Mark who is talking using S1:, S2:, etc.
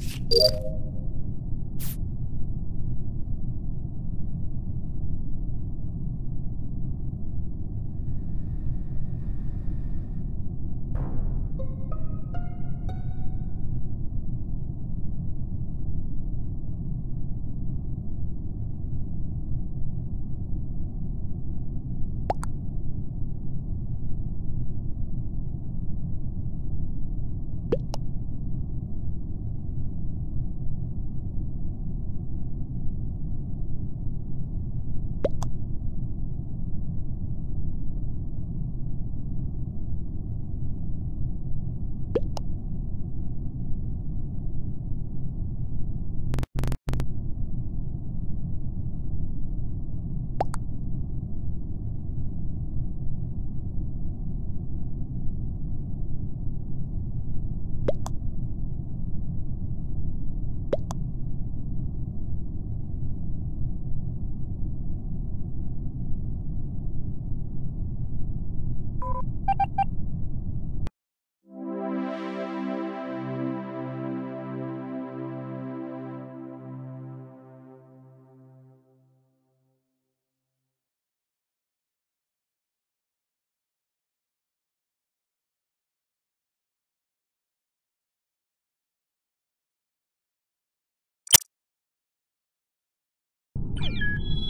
S1: you you